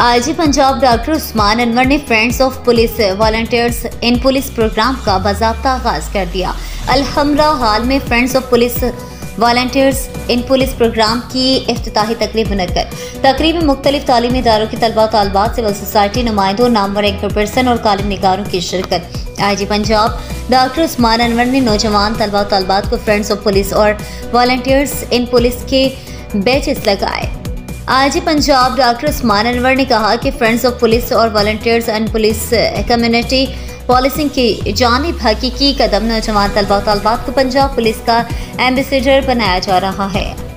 IG Punjab doctor Usman Anwar ने friends of police volunteers in police program का बाजाबता आगाज़ कर दिया। अलहमरा हाल में friends of police volunteers in police program की अफ्ताही तकरीब मुनद तकरीब में मुख्तलिफ़ तालीमी इदारों के तलबा तलबात सिविल सोसाइटी नुमाइंदों, नामवर एक पर्सन और कालिम निगारों की शिरकत। I G Punjab doctor Usman Anwar ने नौजवान तलबा तलबात को फ्रेंड्स ऑफ़ पुलिस और वॉल्टियर्स इन पुलिस के बैचेस लगाए। आज पंजाब डॉक्टर उस्मान अनवर ने कहा कि फ्रेंड्स ऑफ़ पुलिस और volunteers and police community policing की जानब हकीकी कदम नौजवान तलबा तलबात को पंजाब पुलिस का एम्बेसडर बनाया जा रहा है।